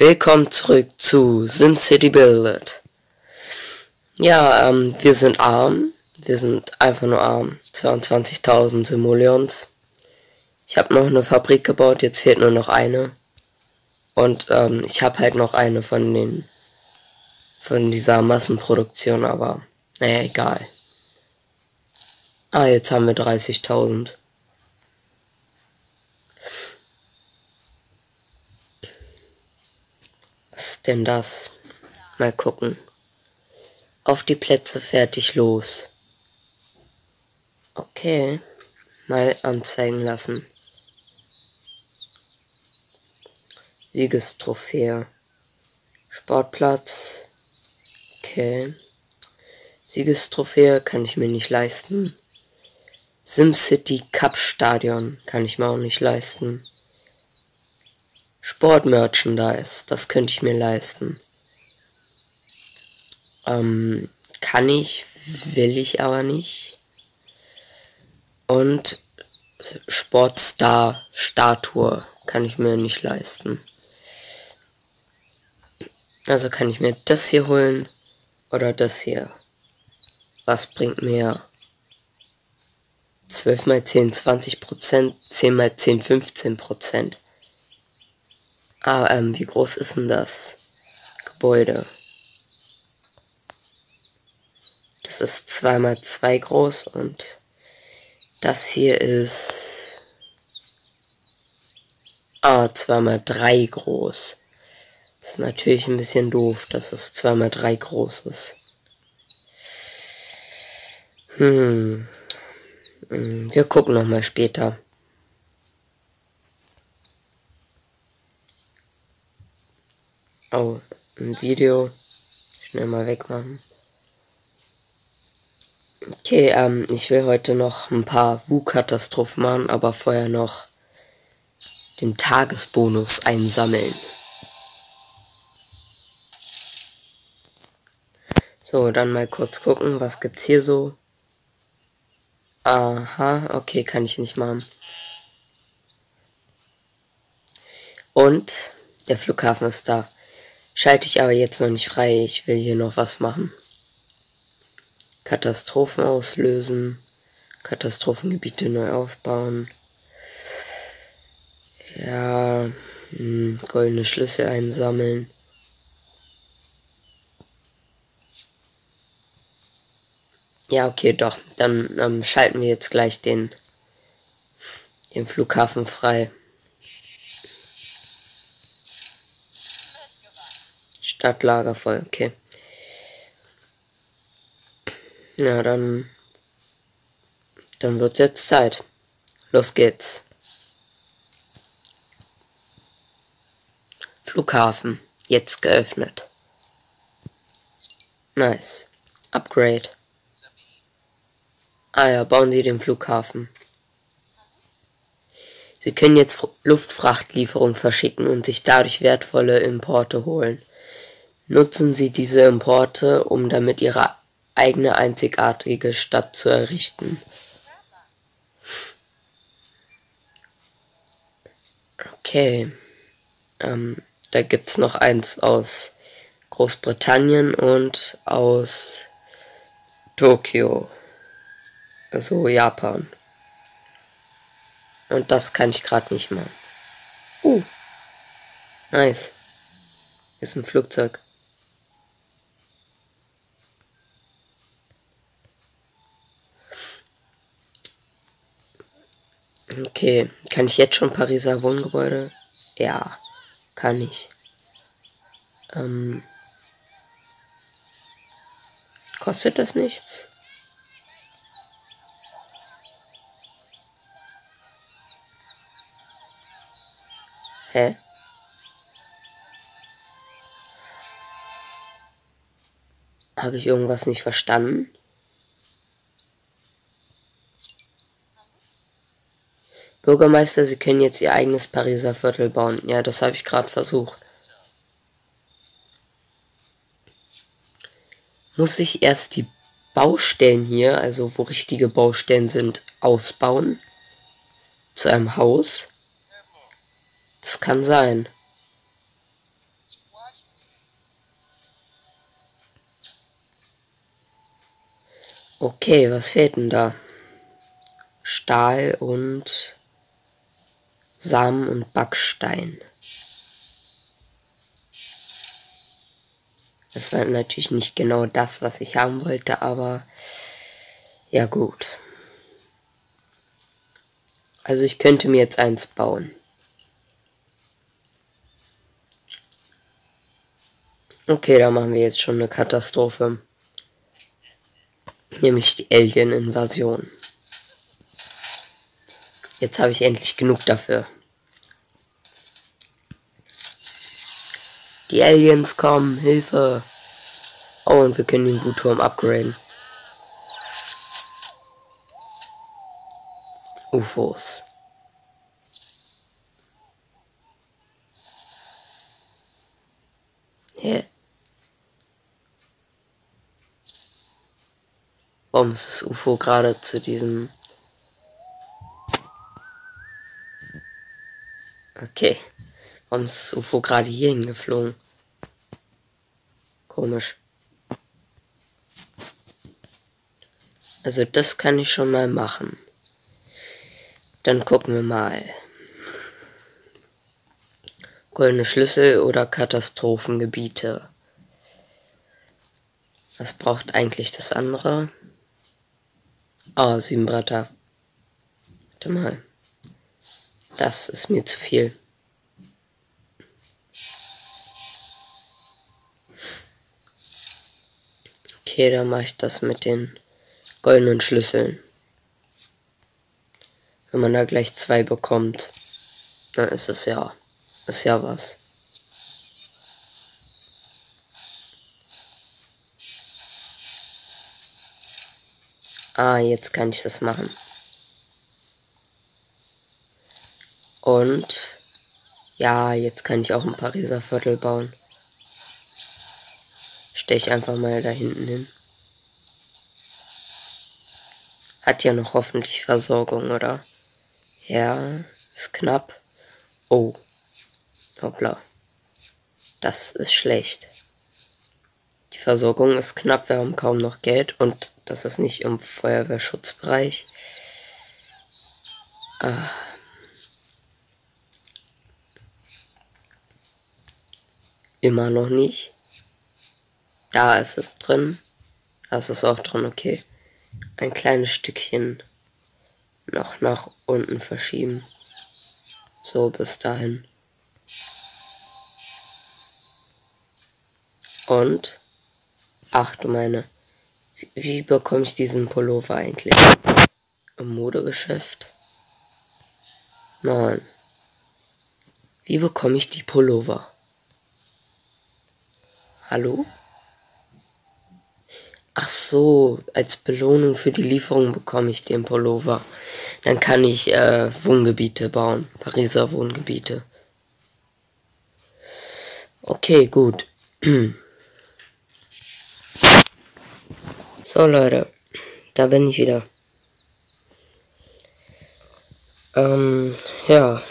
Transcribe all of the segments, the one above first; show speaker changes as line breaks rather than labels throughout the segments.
Willkommen zurück zu SimCity Build. Ja, ähm, wir sind arm. Wir sind einfach nur arm. 22.000 Simoleons. Ich habe noch eine Fabrik gebaut, jetzt fehlt nur noch eine. Und ähm, ich habe halt noch eine von den von dieser Massenproduktion, aber naja, egal. Ah, jetzt haben wir 30.000. ist denn das? Mal gucken. Auf die Plätze fertig los. Okay. Mal anzeigen lassen. Siegestrophäe. Sportplatz. Okay. Siegestrophäe kann ich mir nicht leisten. SimCity Cup Stadion kann ich mir auch nicht leisten. Sportmerchandise, das könnte ich mir leisten. Ähm, kann ich, will ich aber nicht. Und Sportstar Statue kann ich mir nicht leisten. Also kann ich mir das hier holen oder das hier. Was bringt mehr? 12 mal 10, 20 Prozent, 10 mal 10, 15 Prozent. Ah, ähm, wie groß ist denn das Gebäude? Das ist 2 mal 2 groß und das hier ist ah, 2 mal 3 groß. Das ist natürlich ein bisschen doof, dass es 2 mal 3 groß ist. Hm. Wir gucken noch mal später. Oh, ein Video. Schnell mal wegmachen. Okay, ähm, ich will heute noch ein paar Wu-Katastrophen machen, aber vorher noch den Tagesbonus einsammeln. So, dann mal kurz gucken, was gibt's hier so. Aha, okay, kann ich nicht machen. Und der Flughafen ist da. Schalte ich aber jetzt noch nicht frei. Ich will hier noch was machen. Katastrophen auslösen. Katastrophengebiete neu aufbauen. Ja, mh, hm, goldene Schlüssel einsammeln. Ja, okay, doch. Dann ähm, schalten wir jetzt gleich den, den Flughafen frei. Stadtlager voll, okay. Na, dann. Dann wird jetzt Zeit. Los geht's. Flughafen. Jetzt geöffnet. Nice. Upgrade. Ah ja, bauen Sie den Flughafen. Sie können jetzt Luftfrachtlieferungen verschicken und sich dadurch wertvolle Importe holen. Nutzen Sie diese Importe, um damit Ihre eigene einzigartige Stadt zu errichten. Okay. Ähm, da es noch eins aus Großbritannien und aus Tokio. Also Japan. Und das kann ich gerade nicht machen. Uh. Nice. Ist ein Flugzeug. Okay, kann ich jetzt schon Pariser Wohngebäude? Ja, kann ich. Ähm, kostet das nichts? Hä? Habe ich irgendwas nicht verstanden? Bürgermeister, Sie können jetzt Ihr eigenes Pariser Viertel bauen. Ja, das habe ich gerade versucht. Muss ich erst die Baustellen hier, also wo richtige Baustellen sind, ausbauen? Zu einem Haus? Das kann sein. Okay, was fehlt denn da? Stahl und Samen und Backstein. Das war natürlich nicht genau das, was ich haben wollte, aber ja gut. Also ich könnte mir jetzt eins bauen. Okay, da machen wir jetzt schon eine Katastrophe. Nämlich die Alien-Invasion. Jetzt habe ich endlich genug dafür. Die Aliens kommen, Hilfe. Oh, und wir können den Wuturm upgraden. UFOs. Hä? Warum ist das UFO gerade zu diesem... Okay. Warum ist das UFO gerade hier hingeflogen? Komisch. Also das kann ich schon mal machen. Dann gucken wir mal. Goldene Schlüssel oder Katastrophengebiete. Was braucht eigentlich das andere? Ah, oh, sieben Bretter. Warte mal. Das ist mir zu viel. Okay, dann mache ich das mit den goldenen Schlüsseln. Wenn man da gleich zwei bekommt, dann ist es ja, ist ja was. Ah, jetzt kann ich das machen. Und ja, jetzt kann ich auch ein Pariser Viertel bauen. Stelle ich einfach mal da hinten hin. Hat ja noch hoffentlich Versorgung, oder? Ja, ist knapp. Oh. Hoppla. Das ist schlecht. Die Versorgung ist knapp, wir haben kaum noch Geld und das ist nicht im Feuerwehrschutzbereich. Ah. Immer noch nicht. Da ist es drin. Da ist auch drin, okay. Ein kleines Stückchen noch nach unten verschieben. So, bis dahin. Und, ach du meine, wie bekomme ich diesen Pullover eigentlich? Im Modegeschäft? Nein. Wie bekomme ich die Pullover? Hallo? Ach so, als Belohnung für die Lieferung bekomme ich den Pullover. Dann kann ich äh, Wohngebiete bauen. Pariser Wohngebiete. Okay, gut. So Leute, da bin ich wieder. Ähm, ja.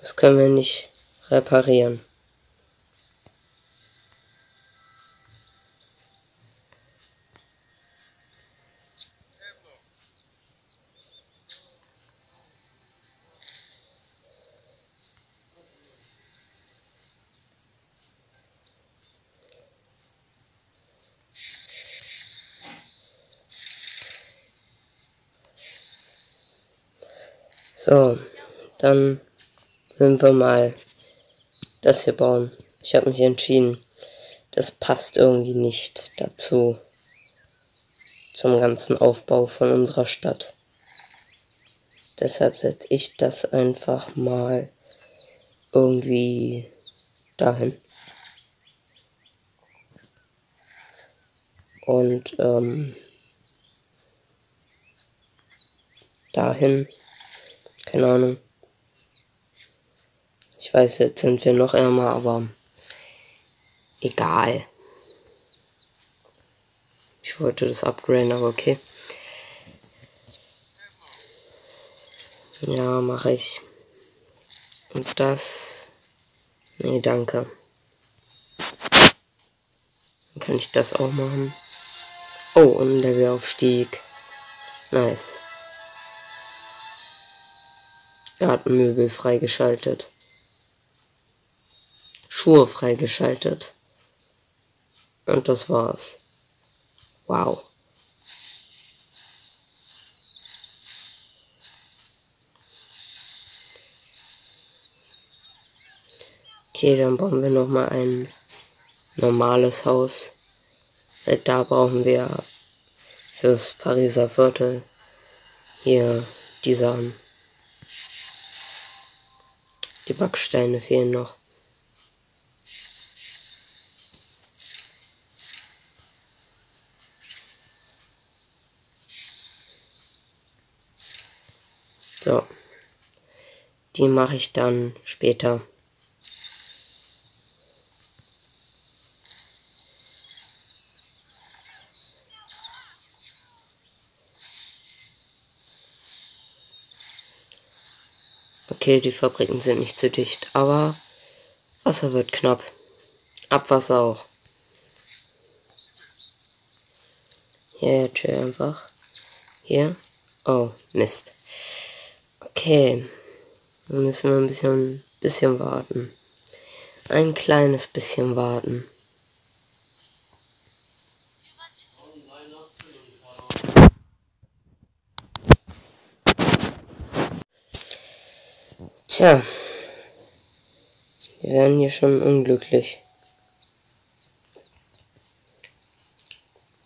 Das können wir nicht reparieren. So, dann würden wir mal das hier bauen. Ich habe mich entschieden, das passt irgendwie nicht dazu, zum ganzen Aufbau von unserer Stadt. Deshalb setze ich das einfach mal irgendwie dahin. Und ähm, dahin. Keine Ahnung. Ich weiß, jetzt sind wir noch ärmer, aber egal. Ich wollte das upgraden, aber okay. Ja, mache ich. Und das. Nee, danke. Dann kann ich das auch machen. Oh, und Levelaufstieg. Nice. Gartenmöbel freigeschaltet. Schuhe freigeschaltet. Und das war's. Wow. Okay, dann bauen wir noch mal ein normales Haus. Da brauchen wir fürs Pariser Viertel hier die Sachen. Die Backsteine fehlen noch. So. Die mache ich dann später. Okay, die Fabriken sind nicht zu dicht, aber Wasser wird knapp. Abwasser auch. Hier, chill einfach. Hier. Oh, Mist. Okay. Dann müssen wir ein bisschen, bisschen warten. Ein kleines bisschen warten. Tja. Wir werden hier schon unglücklich.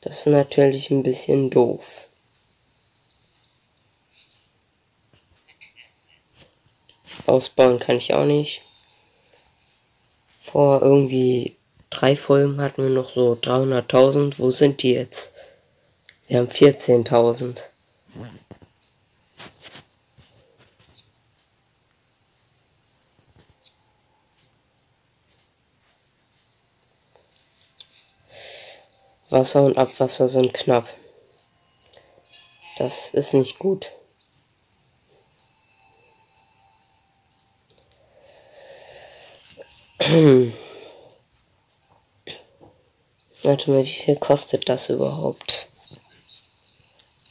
Das ist natürlich ein bisschen doof. Ausbauen kann ich auch nicht. Vor irgendwie drei Folgen hatten wir noch so 300.000. Wo sind die jetzt? Wir haben 14.000. Wasser und Abwasser sind knapp. Das ist nicht gut. Warte mal, wie viel kostet das überhaupt?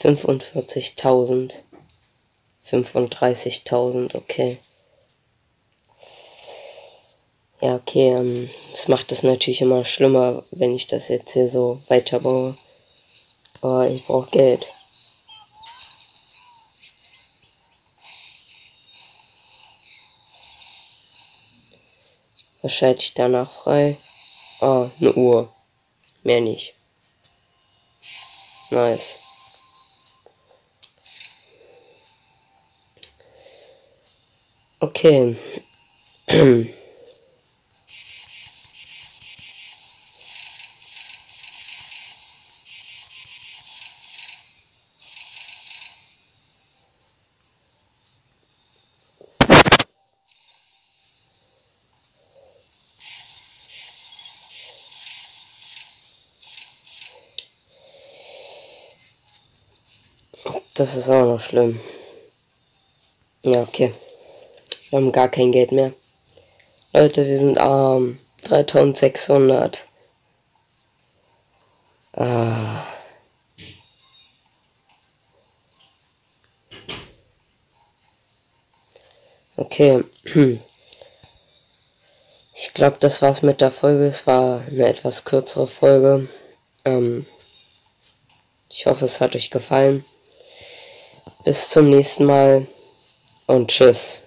45.000. 35.000, okay. Ja, okay, ähm, das macht es natürlich immer schlimmer, wenn ich das jetzt hier so weiterbaue. Aber ich brauche Geld. Was schalte ich danach frei? Ah, eine Uhr. Mehr nicht. Nice. Okay. Das ist auch noch schlimm. Ja, okay. Wir haben gar kein Geld mehr. Leute, wir sind arm. 3600. Ah. Okay. Ich glaube, das war's mit der Folge. Es war eine etwas kürzere Folge. Ähm ich hoffe, es hat euch gefallen. Bis zum nächsten Mal und tschüss.